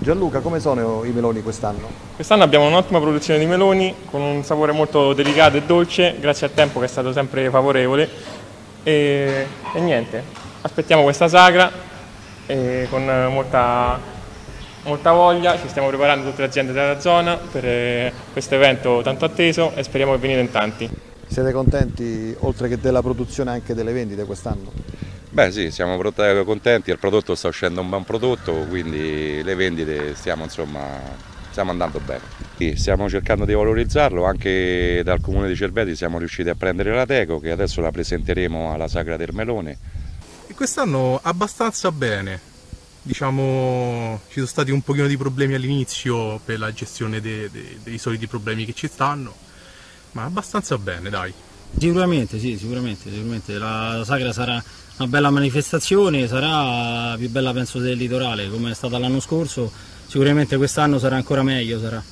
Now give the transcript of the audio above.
Gianluca, come sono i meloni quest'anno? Quest'anno abbiamo un'ottima produzione di meloni con un sapore molto delicato e dolce grazie al tempo che è stato sempre favorevole e, e niente, aspettiamo questa sagra con molta, molta voglia, ci stiamo preparando tutte le aziende della zona per eh, questo evento tanto atteso e speriamo che venite in tanti. Siete contenti oltre che della produzione anche delle vendite quest'anno? Beh sì, siamo contenti, il prodotto sta uscendo un buon prodotto, quindi le vendite stiamo, insomma, stiamo andando bene. Sì, stiamo cercando di valorizzarlo, anche dal comune di Cerveti siamo riusciti a prendere la Teco che adesso la presenteremo alla Sagra del Melone. Quest'anno abbastanza bene, diciamo ci sono stati un pochino di problemi all'inizio per la gestione dei, dei, dei soliti problemi che ci stanno, ma abbastanza bene dai. Sicuramente, sì, sicuramente, sicuramente. La sagra sarà una bella manifestazione, sarà più bella penso del litorale come è stata l'anno scorso, sicuramente quest'anno sarà ancora meglio. Sarà.